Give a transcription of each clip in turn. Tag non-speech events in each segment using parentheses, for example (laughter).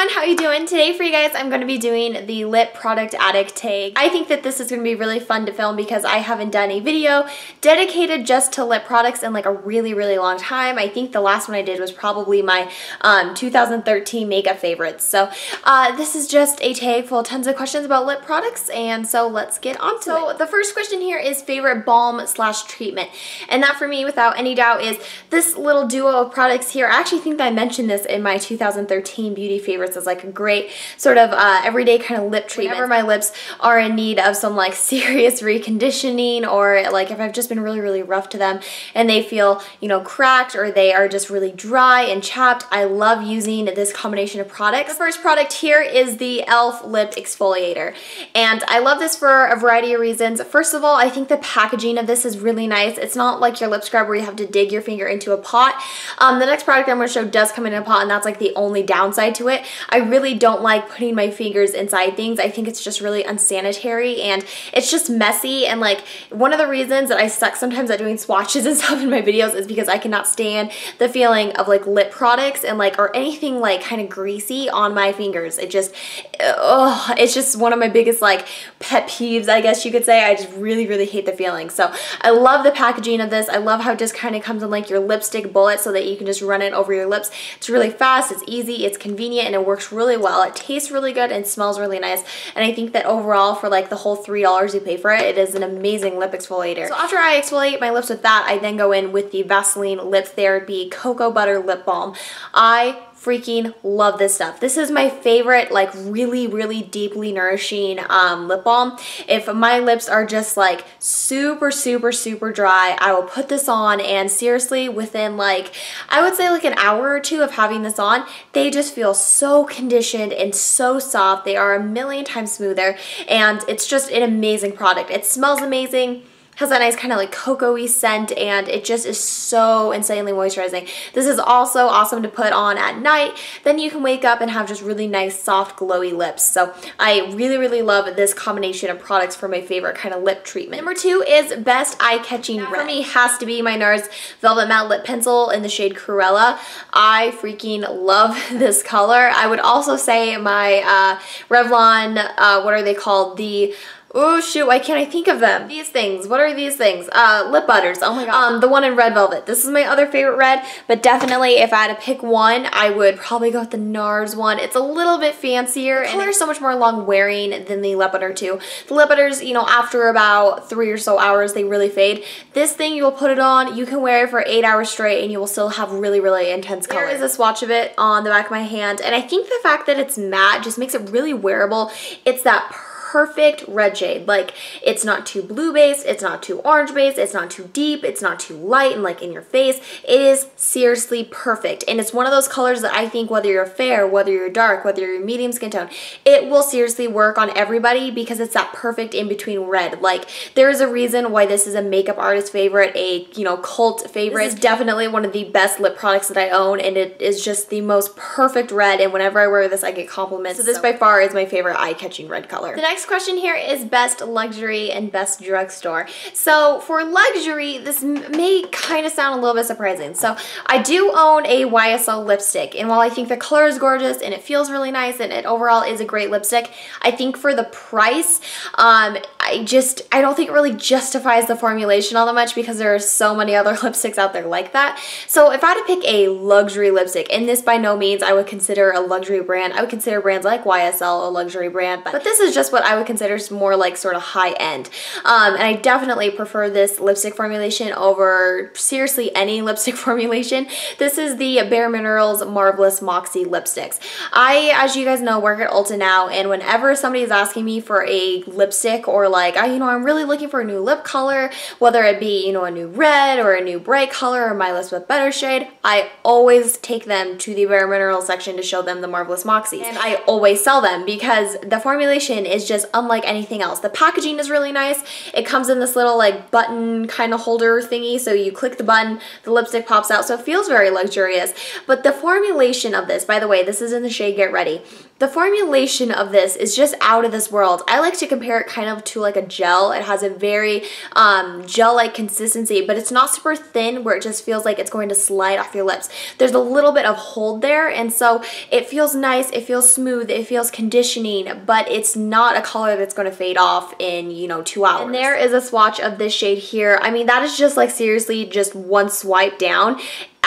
everyone, how you doing? Today for you guys, I'm going to be doing the lip product addict tag. I think that this is going to be really fun to film because I haven't done a video dedicated just to lip products in like a really, really long time. I think the last one I did was probably my um, 2013 makeup favorites. So uh, this is just a tag full of tons of questions about lip products and so let's get on to so it. So the first question here is favorite balm slash treatment and that for me without any doubt is this little duo of products here. I actually think that I mentioned this in my 2013 beauty favorites as like a great sort of uh, everyday kind of lip treatment. Whenever my lips are in need of some like (laughs) serious reconditioning or like if I've just been really, really rough to them and they feel, you know, cracked or they are just really dry and chapped, I love using this combination of products. The first product here is the e.l.f. Lip Exfoliator. And I love this for a variety of reasons. First of all, I think the packaging of this is really nice. It's not like your lip scrub where you have to dig your finger into a pot. Um, the next product I'm going to show does come in a pot and that's like the only downside to it. I really don't like putting my fingers inside things. I think it's just really unsanitary and it's just messy and like one of the reasons that I suck sometimes at doing swatches (laughs) and stuff in my videos is because I cannot stand the feeling of like lip products and like or anything like kind of greasy on my fingers. It just, oh, it's just one of my biggest like pet peeves I guess you could say. I just really, really hate the feeling. So I love the packaging of this. I love how it just kind of comes in like your lipstick bullet so that you can just run it over your lips. It's really fast, it's easy, it's convenient, and it works really well. It tastes really good and smells really nice. And I think that overall for like the whole $3 you pay for it, it is an amazing lip exfoliator. So after I exfoliate my lips with that, I then go in with the Vaseline Lip Therapy Cocoa Butter Lip Balm. I freaking love this stuff. This is my favorite, like really, really deeply nourishing um, lip balm. If my lips are just like super, super, super dry, I will put this on and seriously within like, I would say like an hour or two of having this on, they just feel so conditioned and so soft. They are a million times smoother and it's just an amazing product. It smells amazing has that nice kind of like cocoa-y scent and it just is so insanely moisturizing. This is also awesome to put on at night. Then you can wake up and have just really nice, soft, glowy lips. So I really, really love this combination of products for my favorite kind of lip treatment. Number two is Best Eye-Catching Red. For me has to be my NARS Velvet Matte Lip Pencil in the shade Cruella. I freaking love (laughs) this color. I would also say my uh, Revlon, uh, what are they called? The Oh shoot, why can't I think of them? These things, what are these things? Uh, lip butters, oh my god. Um, the one in red velvet. This is my other favorite red, but definitely if I had to pick one, I would probably go with the NARS one. It's a little bit fancier and they're so much more long wearing than the lip butter too. The lip butters, you know, after about three or so hours, they really fade. This thing, you will put it on, you can wear it for eight hours straight and you will still have really, really intense color. There is a swatch of it on the back of my hand and I think the fact that it's matte just makes it really wearable. It's that perfect red shade. Like it's not too blue based, it's not too orange based, it's not too deep, it's not too light and like in your face. It is seriously perfect. And it's one of those colors that I think whether you're fair, whether you're dark, whether you're medium skin tone, it will seriously work on everybody because it's that perfect in between red. Like there is a reason why this is a makeup artist favorite, a you know cult favorite. This is definitely one of the best lip products that I own and it is just the most perfect red and whenever I wear this I get compliments. So this by far is my favorite eye-catching red color. The next next question here is best luxury and best drugstore. So for luxury, this may kind of sound a little bit surprising. So I do own a YSL lipstick, and while I think the color is gorgeous and it feels really nice and it overall is a great lipstick, I think for the price, um, I just, I don't think it really justifies the formulation all that much because there are so many other (laughs) lipsticks out there like that. So if I had to pick a luxury lipstick, and this by no means I would consider a luxury brand, I would consider brands like YSL a luxury brand, but, but this is just what I would consider more like sort of high end. Um, and I definitely prefer this lipstick formulation over seriously any (laughs) lipstick formulation. This is the Bare Minerals Marvelous Moxie lipsticks. I, as you guys know, work at Ulta now, and whenever somebody is asking me for a lipstick or like, I, you know, I'm really looking for a new lip color, whether it be, you know, a new red or a new bright color or my lips with better shade, I always take them to the Bare Minerals section to show them the Marvelous Moxies. And I always sell them because the formulation is just is unlike anything else. The packaging is really nice. It comes in this little like button kind of holder thingy. So you click the button, the lipstick pops out. So it feels very luxurious. But the formulation of this, by the way, this is in the shade Get Ready. The formulation of this is just out of this world. I like to compare it kind of to like a gel. It has a very um, gel-like consistency, but it's not super thin where it just feels like it's going to slide off your lips. There's a little bit of hold there, and so it feels nice, it feels smooth, it feels conditioning, but it's not a color that's going to fade off in, you know, two hours. And there is a swatch of this shade here. I mean, that is just like seriously just one swipe down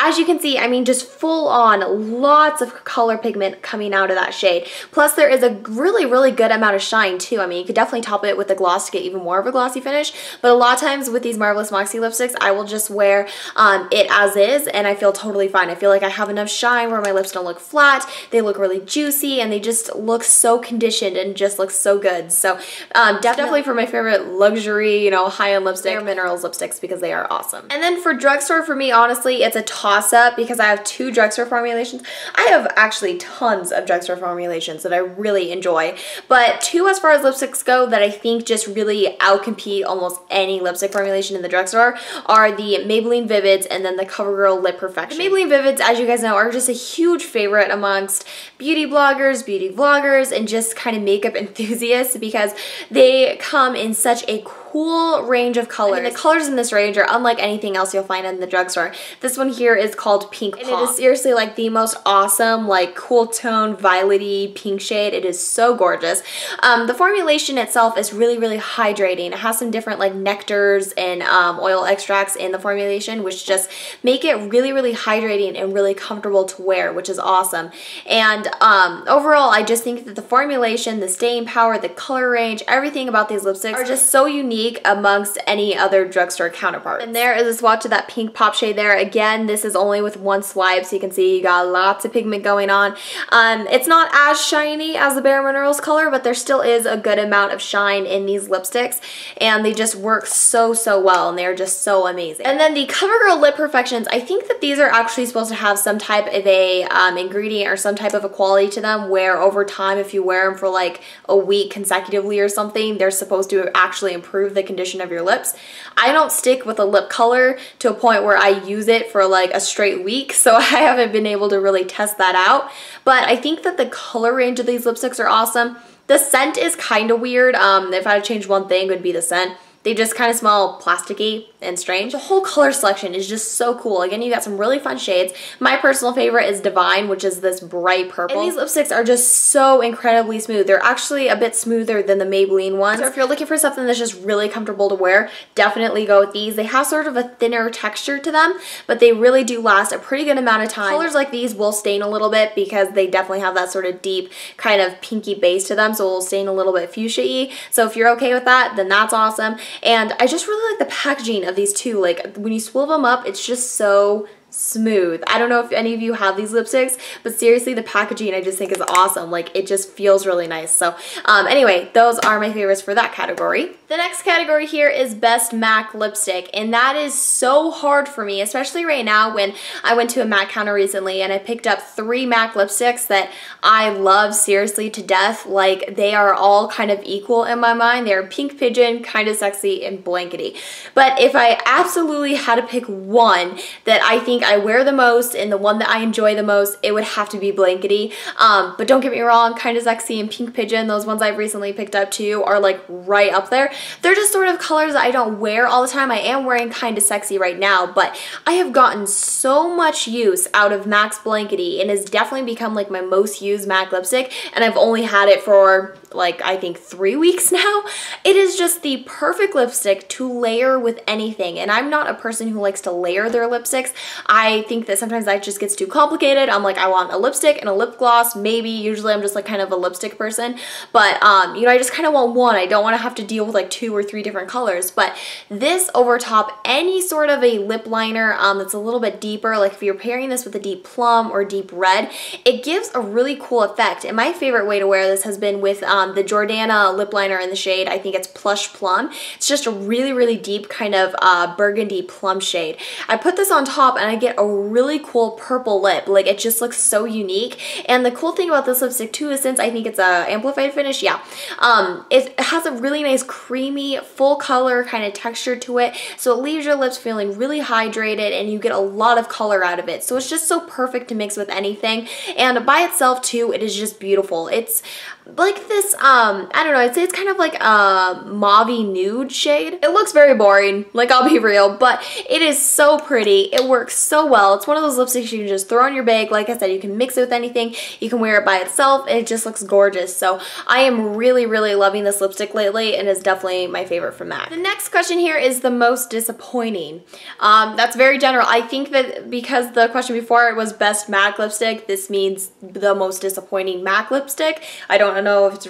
as you can see, I mean, just full on lots of color pigment coming out of that shade. Plus there is a really, really good amount of shine too. I mean, you could definitely top it with a gloss to get even more of a glossy finish, but a lot of times with these Marvelous Moxie lipsticks, I will just wear um, it as is and I feel totally fine. I feel like I have enough shine where my lips don't look flat, they look really juicy, and they just look so conditioned and just look so good. So um, definitely for my favorite luxury, you know, high-end lipstick, Minerals lipsticks because they are awesome. And then for drugstore, for me, honestly, it's a toss up because I have two drugstore formulations. I have actually tons of drugstore formulations that I really enjoy, but two as far as lipsticks go that I think just really outcompete almost any lipstick formulation in the drugstore are the Maybelline Vivids and then the CoverGirl Lip Perfection. The Maybelline Vivids, as you guys know, are just a huge favorite amongst beauty bloggers, beauty vloggers, and just kind of makeup enthusiasts because they come in such a cool range of colors. I mean, the colors in this range are unlike anything else you'll find in the drugstore. This one here is called Pink Pop. And it is seriously like the most awesome, like cool tone, violety pink shade. It is so gorgeous. Um, the formulation itself is really, really hydrating. It has some different like nectars and um, oil extracts in the formulation, which just make it really, really hydrating and really comfortable to wear, which is awesome. And um, overall, I just think that the formulation, the staying power, the color range, everything about these lipsticks are just so unique unique amongst any other drugstore counterparts. And there is a swatch of that pink pop shade there. Again, this is only with one swipe, so you can see you got lots of pigment going on. Um, it's not as shiny as the Bare Minerals color, but there still is a good amount of shine in these lipsticks, and they just work so, so well, and they're just so amazing. And then the CoverGirl Lip Perfections, I think that these are actually supposed to have some type of a um, ingredient or some type of a quality to them where over time, if you wear them for like a week consecutively or something, they're supposed to actually improve the condition of your lips. I don't stick with a lip color to a point where I use it for like a straight week, (laughs) so I haven't been able to really test that out. But I think that the color range of these lipsticks are awesome. The scent is kind of weird. Um, if I had to change one thing, it would be the scent. They just kind of smell plasticky and strange. The whole color selection is just so cool. Again, you got some really fun shades. My personal favorite is Divine, which is this bright purple. And these lipsticks are just so incredibly smooth. They're actually a bit smoother than the Maybelline ones. So if you're looking for something that's just really comfortable to wear, definitely go with these. They have sort of a thinner texture to them, but they really do last a pretty good amount of time. Colors like these will stain a little bit because they definitely have that sort of deep kind of pinky base to them, so it will stain a little bit fuchsia-y. So if you're okay with that, then that's awesome. And I just really like the packaging of these two. Like when you swivel them up, it's just so smooth. I don't know if any of you have these lipsticks, but seriously, the packaging I just think is awesome. Like, it just feels really nice. So, um, anyway, those are my favorites for that category. The next category here is Best MAC Lipstick, and that is so hard for me, especially right now when I went to a MAC counter recently and I picked up three MAC lipsticks that I love seriously to death. Like, they are all kind of equal in my mind. They're Pink Pigeon, Kind of Sexy, and Blankety. But if I absolutely had to pick one that I think I wear the most and the one that I enjoy the most, it would have to be Blankety. Um, but don't get me wrong, Kind of Sexy and Pink Pigeon, those ones I've recently picked up too, are like right up there. They're just sort of colors that I don't wear all the time. I am wearing Kind of Sexy right now, but I have gotten so much use out of MAC's Blankety and has definitely become like my most used MAC lipstick and I've only had it for like I think three weeks (laughs) now. It is just the perfect lipstick to layer with anything and I'm not a person who likes to layer their lipsticks. I think that sometimes that just gets too complicated. I'm like I want a lipstick and a lip gloss maybe. Usually I'm just like kind of a lipstick person but um, you know I just kind of want one. I don't want to have to deal with like two or three different colors but this over top any sort of a lip liner um, that's a little bit deeper like if you're pairing this with a deep plum or deep red it gives a really cool effect and my favorite way to wear this has been with um, um, the Jordana lip liner in the shade. I think it's Plush Plum. It's just a really, really deep kind of uh, burgundy plum shade. I put this on top and I get a really cool purple lip. Like it just looks so unique. And the cool thing about this lipstick too is since I think it's a amplified finish, yeah, um, it has a really nice creamy, full color kind of texture to it. So it leaves your lips feeling really hydrated and you get a lot of color out of it. So it's just so perfect to mix with anything. And by itself too, it is just beautiful. It's like this, um, I don't know, I'd say it's kind of like a mauve nude shade. It looks very boring, like I'll be (laughs) real, but it is so pretty. It works so well. It's one of those lipsticks you can just throw in your bag. Like I said, you can mix it with anything. You can wear it by itself. It just looks gorgeous. So I am really, really loving this lipstick lately and is definitely my favorite from MAC. The next question here is the most disappointing. Um, that's very general. I think that because the question before it was best MAC lipstick, this means the most disappointing MAC lipstick. I don't know if it's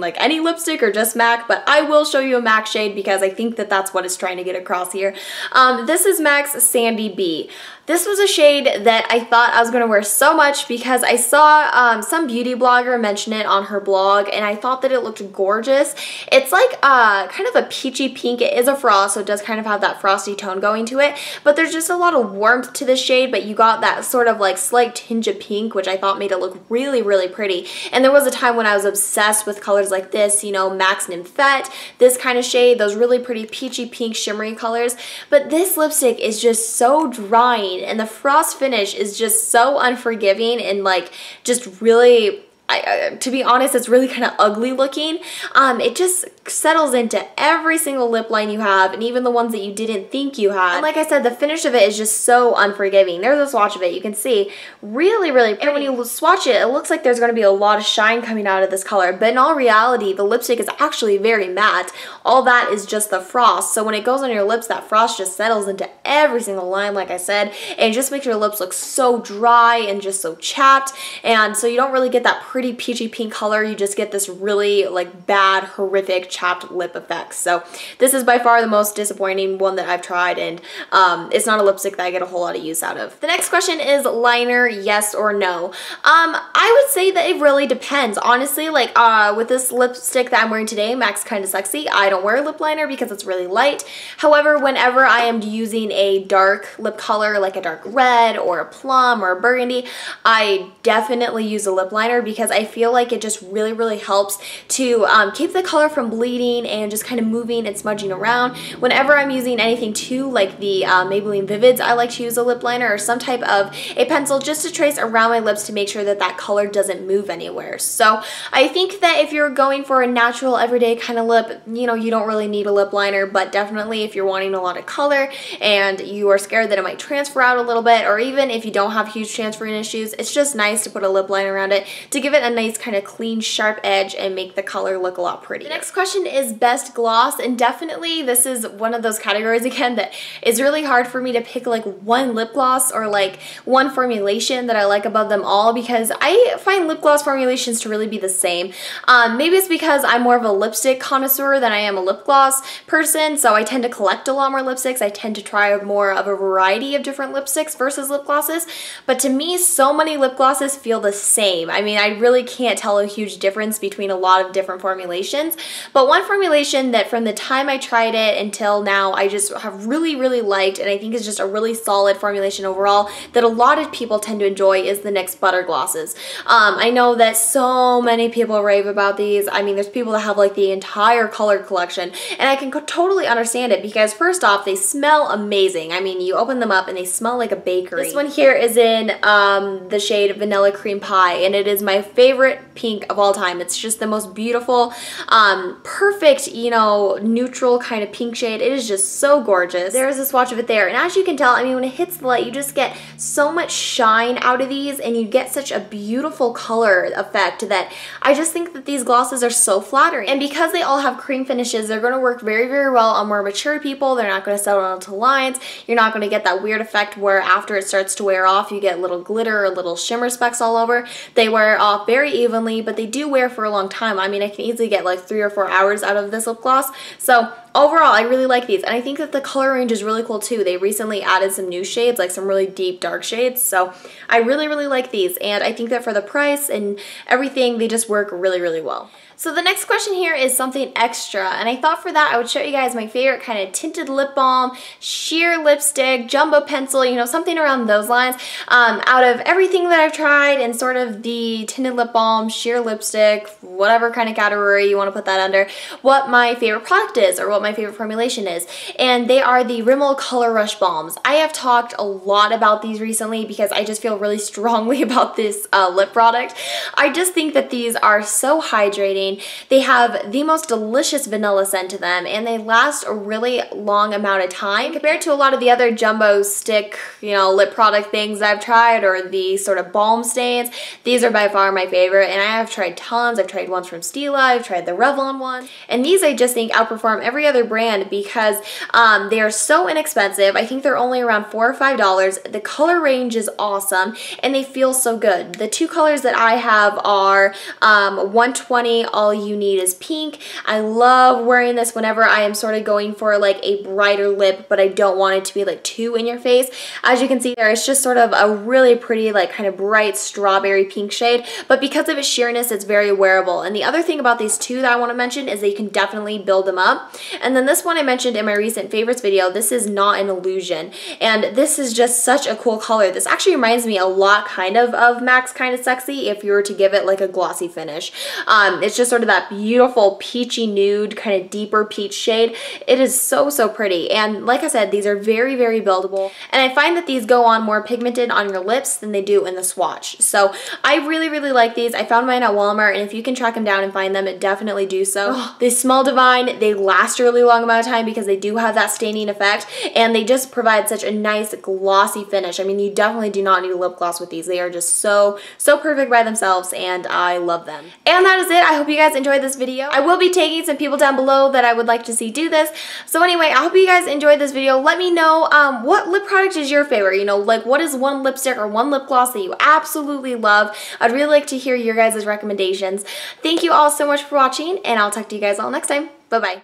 like any lipstick or just MAC, but I will show you a MAC shade because I think that that's what it's trying to get across here. Um, this is MAC's Sandy B. This was a shade that I thought I was going to wear so much because I saw um, some beauty blogger mention it on her blog and I thought that it looked gorgeous. It's like uh, kind of a peachy pink. It is a frost, so it does kind of have that frosty tone going to it, but there's just a lot of warmth to the shade, but you got that sort of like slight tinge of pink, which I thought made it look really, really pretty. And there was a time when I was obsessed with colors like this, you know, Mac's Nymphette, this kind of shade, those really pretty peachy pink shimmery colors, but this lipstick is just so drying and the frost finish is just so unforgiving and like just really I, to be honest, it's really kind of ugly looking. Um, it just settles into every single lip line you have and even the ones that you didn't think you had. And like I said, the finish of it is just so unforgiving. There's a swatch of it. You can see really, really pretty. And when you swatch it, it looks like there's going to be a lot of shine coming out of this color. But in all reality, the lipstick is actually very matte. All that is just the frost. So when it goes on your lips, that frost just settles into every single line, like I said. And it just makes your lips look so dry and just so chapped. And so you don't really get that pretty pretty peachy pink color, you just get this really like bad, horrific chapped lip effects. So this is by far the most disappointing one that I've tried and um, it's not a lipstick that I get a whole lot of use out of. The next question is liner, yes or no? Um, I would say that it really depends. Honestly, like uh, with this lipstick that I'm wearing today, Mac's Kinda Sexy, I don't wear a lip liner because it's really light. However, whenever I am using a dark lip color, like a dark red or a plum or a burgundy, I definitely use a lip liner because because I feel like it just really, really helps to um, keep the color from bleeding and just kind of moving and smudging around. Whenever I'm using anything too, like the uh, Maybelline Vivids, I like to use a lip liner or some type of a pencil just to trace around my lips to make sure that that color doesn't move anywhere. So I think that if you're going for a natural, everyday kind of lip, you know, you don't really need a lip liner, but definitely if you're wanting a lot of color and you are scared that it might transfer out a little bit, or even if you don't have huge transferring issues, it's just nice to put a lip liner around it to give it it a nice kind of clean, sharp edge and make the color look a lot prettier. The next question is best gloss, and definitely this is one of those categories (laughs) again that is really hard for me to pick like one lip gloss or like one formulation that I like above them all because I find lip gloss formulations to really be the same. Um, maybe it's because I'm more of a lipstick connoisseur than I am a lip gloss person, so I tend to collect a lot more lipsticks. I tend to try more of a variety of different lipsticks versus lip glosses, but to me, so many lip glosses feel the same. I mean, I really really can't tell a huge difference between a lot of different formulations. But one formulation that from the time I tried it until now, I just have really, really liked, and I think is just a really solid formulation overall that a lot of people tend to enjoy is the NYX Butter Glosses. Um, I know that so many people rave about these. I mean, there's people that have like the entire color collection, and I can totally understand it because first off, they smell amazing. I mean, you open them up and they smell like a bakery. This one here is in um, the shade Vanilla Cream Pie, and it is my favorite favorite pink of all time. It's just the most beautiful, um, perfect, you know, neutral kind of pink shade. It is just so gorgeous. There's a swatch of it there. And as you can tell, I mean, when it hits the light, you just get so much shine out of these and you get such a beautiful color effect that I just think that these glosses are so flattering. And because they all have cream finishes, they're going to work very, very well on more mature people. They're not going to settle into lines. You're not going to get that weird effect where after it starts to wear off, you get little glitter or little shimmer specks all over. They wear off very evenly, but they do wear for a long time. I mean, I can easily get like three or four hours out of this lip gloss. So overall, I really like these. And I think that the color range is really cool too. They recently added some new shades, like some really deep dark shades. So I really, really like these. And I think that for the price and everything, they just work really, really well. So the next question here is something extra, and I thought for that I would show you guys my favorite kind of tinted lip balm, sheer lipstick, jumbo pencil, you know, something around those lines. Um, out of everything that I've tried and sort of the tinted lip balm, sheer lipstick, whatever kind of category you want to put that under, what my favorite product is or what my favorite formulation is. And they are the Rimmel Color Rush Balms. I have talked a lot about these recently because I just feel really strongly (laughs) about this uh, lip product. I just think that these are so hydrating they have the most delicious vanilla scent to them and they last a really long amount of time compared to a lot of the other jumbo stick, you know, lip product things I've tried or the sort of balm stains. These are by far my favorite and I have tried tons. I've tried ones from Stila, I've tried the Revlon one. And these I just think outperform every other brand because um, they are so inexpensive. I think they're only around four or five dollars. The color range is awesome and they feel so good. The two colors that I have are um, 120 all you need is pink. I love wearing this whenever I am sort of going for like a brighter lip, but I don't want it to be like too in your face. As you can see there, it's just sort of a really pretty like kind of bright strawberry pink shade, but because of its sheerness, it's very wearable. And the other thing about these two that I want to mention is they can definitely build them up. And then this one I mentioned in my recent favorites video, this is not an illusion. And this is just such a cool color. This actually reminds me a lot kind of of MAC's Kind of Sexy if you were to give it like a glossy finish. Um, it's just sort of that beautiful peachy nude, kind of deeper peach shade. It is so, so pretty. And like I said, these are very, very buildable. And I find that these go on more pigmented on your lips than they do in the swatch. So I really, really like these. I found mine at Walmart, and if you can track them down and find them, definitely do so. they smell divine. They last a really long amount of time because they do have that staining effect, and they just provide such a nice glossy finish. I mean, you definitely do not need a lip gloss with these. They are just so, so perfect by themselves, and I love them. And that is it. I hope you guys enjoyed this video. I will be taking some people down below that I would like to see do this. So anyway, I hope you guys enjoyed this video. Let me know um, what lip product is your favorite. You know, like what is one lipstick or one lip gloss that you absolutely love. I'd really like to hear your guys' recommendations. Thank you all so much for watching and I'll talk to you guys all next time. Bye-bye.